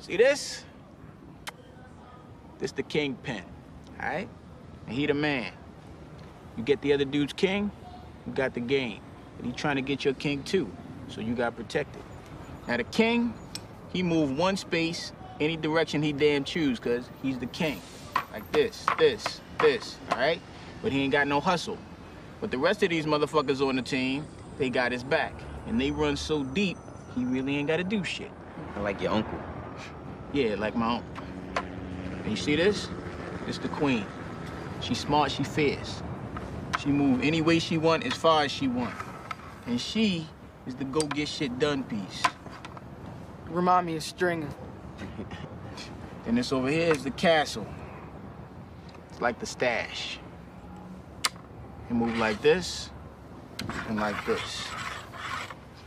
See this? This the kingpin, all right? And he the man. You get the other dude's king, you got the game. And he trying to get your king too, so you got protected. Now the king, he move one space any direction he damn choose, cause he's the king. Like this, this, this, all right? But he ain't got no hustle. But the rest of these motherfuckers on the team, they got his back. And they run so deep, he really ain't gotta do shit. I like your uncle. Yeah, like my own. And you see this? It's the queen. She smart, she fierce. She move any way she want, as far as she want. And she is the go get shit done piece. Remind me of Stringer. and this over here is the castle. It's like the stash. You move like this and like this.